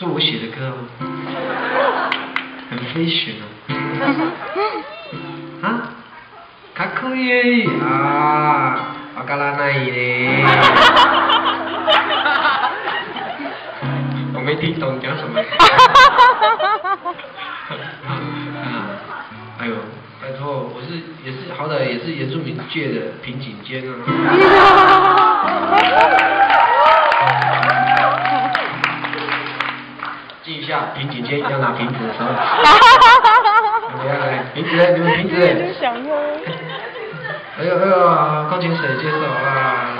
这我写的歌哦，很飞旋哦。啊？かっこいい啊！わからない嘞。我没听懂你讲什么。啊，哎呦，拜托，我是也是好歹也是原住民界的平井坚啊。 记一下，平井坚要拿瓶子的时候。来来，瓶子，你们瓶子。哎呦哎呦，矿泉水接受啊！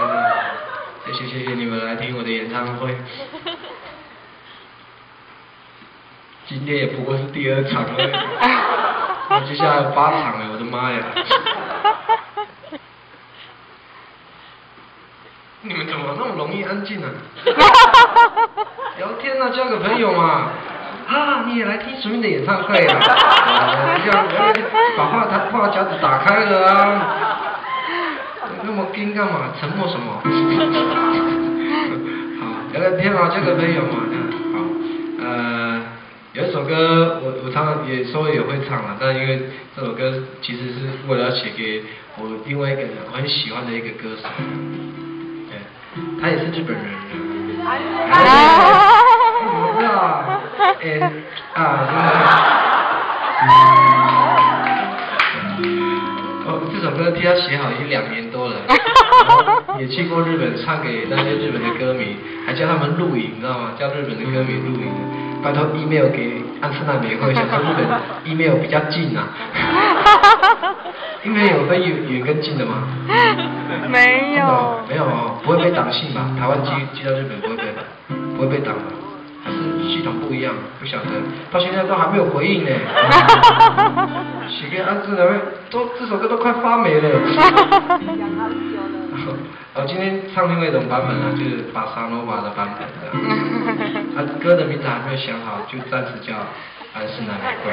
谢谢谢谢你们来听我的演唱会。今天也不过是第二场而已，接下来八场了，我的妈呀！你们怎么那么容易安静呢？聊天啊，交个朋友嘛。啊，你也来听什么的演唱会啊？要把话台话匣子打开了啊！那么惊干嘛？沉默什么？好，聊聊天啊，交个朋友嘛。好，呃，有一首歌我我常常也稍微也会唱了，但因为这首歌其实是为了要写给我另外一个人我很喜欢的一个歌手，对，他也是日本人。啊，哎啊！哦，这首歌替他写好已经两年多了，也去过日本唱给那些日本的歌迷，还叫他们录影，你知道吗？叫日本的歌迷录影，拜托 email 给安室奈美惠，想说日本 email 比较近啊。email 有分远远跟近的吗？没有。没有哦，不会被挡信吧？台湾寄寄到日本不会被不会被挡吧？还是系统不一样？不晓得，到现在都还没有回应呢。写给安志的，都这首歌都快发霉了。我，今天唱另外一种版本啊，就是巴萨诺瓦的版本的。啊，歌的名字还没有想好，就暂时叫安室奈美惠。